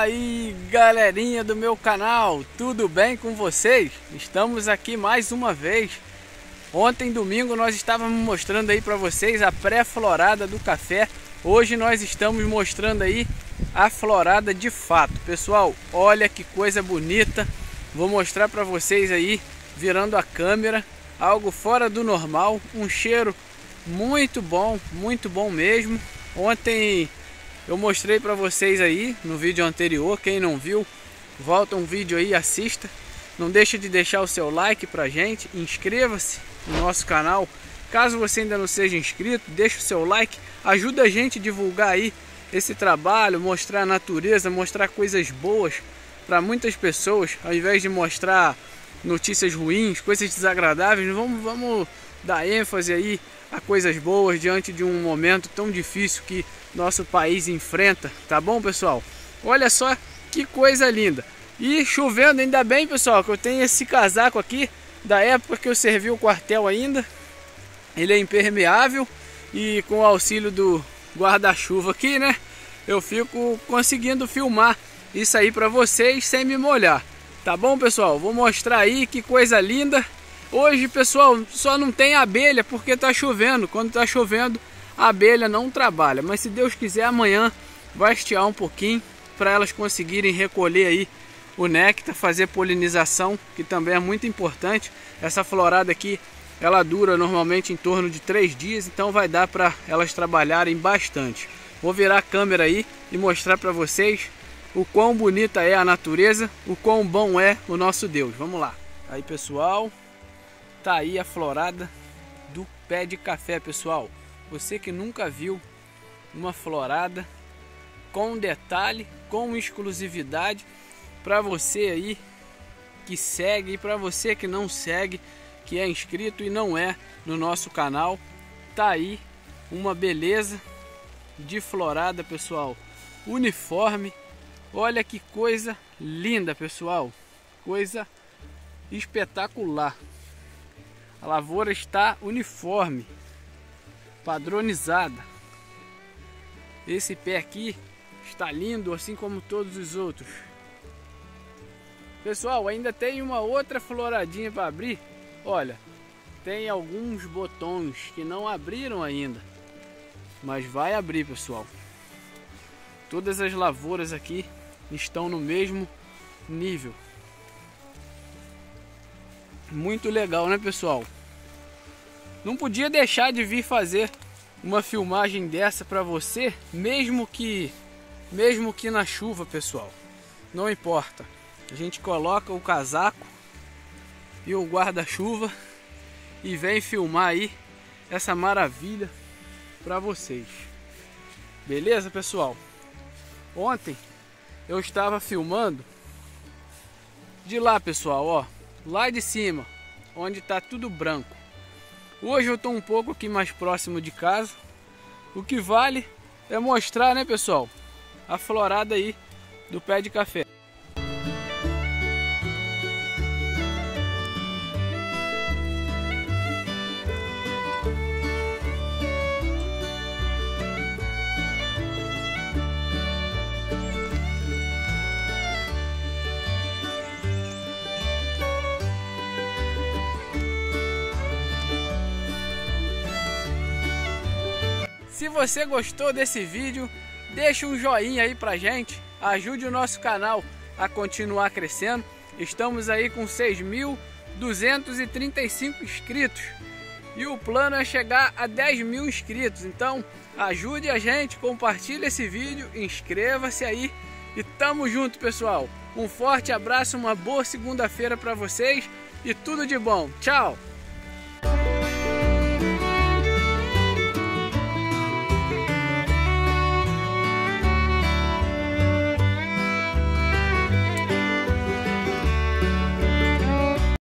Fala aí galerinha do meu canal, tudo bem com vocês? Estamos aqui mais uma vez. Ontem domingo nós estávamos mostrando aí para vocês a pré-florada do café. Hoje nós estamos mostrando aí a florada de fato. Pessoal, olha que coisa bonita. Vou mostrar para vocês aí virando a câmera, algo fora do normal, um cheiro muito bom, muito bom mesmo. Ontem eu mostrei para vocês aí no vídeo anterior, quem não viu, volta um vídeo aí, assista. Não deixe de deixar o seu like pra gente, inscreva-se no nosso canal. Caso você ainda não seja inscrito, deixe o seu like, ajuda a gente a divulgar aí esse trabalho, mostrar a natureza, mostrar coisas boas para muitas pessoas, ao invés de mostrar notícias ruins, coisas desagradáveis, vamos, vamos dar ênfase aí a coisas boas diante de um momento tão difícil que nosso país enfrenta, tá bom, pessoal? Olha só que coisa linda. E chovendo ainda bem, pessoal, que eu tenho esse casaco aqui da época que eu servi o quartel ainda. Ele é impermeável e com o auxílio do guarda-chuva aqui, né? Eu fico conseguindo filmar isso aí para vocês sem me molhar. Tá bom, pessoal? Vou mostrar aí que coisa linda. Hoje, pessoal, só não tem abelha porque tá chovendo. Quando tá chovendo, a abelha não trabalha. Mas se Deus quiser, amanhã vai estiar um pouquinho para elas conseguirem recolher aí o néctar, fazer polinização, que também é muito importante. Essa florada aqui, ela dura normalmente em torno de três dias, então vai dar para elas trabalharem bastante. Vou virar a câmera aí e mostrar para vocês o quão bonita é a natureza, o quão bom é o nosso Deus. Vamos lá. Aí, pessoal, Tá aí a florada do pé de café, pessoal. Você que nunca viu uma florada com detalhe, com exclusividade para você aí que segue e para você que não segue, que é inscrito e não é no nosso canal, tá aí uma beleza de florada, pessoal. Uniforme. Olha que coisa linda, pessoal. Coisa espetacular. A lavoura está uniforme, padronizada. Esse pé aqui está lindo, assim como todos os outros. Pessoal, ainda tem uma outra floradinha para abrir. Olha, tem alguns botões que não abriram ainda, mas vai abrir, pessoal. Todas as lavouras aqui estão no mesmo nível. Muito legal, né, pessoal? Não podia deixar de vir fazer uma filmagem dessa para você, mesmo que mesmo que na chuva, pessoal. Não importa. A gente coloca o casaco e o guarda-chuva e vem filmar aí essa maravilha para vocês. Beleza, pessoal? Ontem eu estava filmando de lá, pessoal, ó lá de cima, onde está tudo branco. Hoje eu estou um pouco aqui mais próximo de casa. O que vale é mostrar, né, pessoal, a florada aí do pé de café. Se você gostou desse vídeo, deixe um joinha aí pra gente, ajude o nosso canal a continuar crescendo. Estamos aí com 6.235 inscritos e o plano é chegar a 10 mil inscritos. Então ajude a gente, compartilhe esse vídeo, inscreva-se aí e tamo junto, pessoal. Um forte abraço, uma boa segunda-feira para vocês e tudo de bom. Tchau!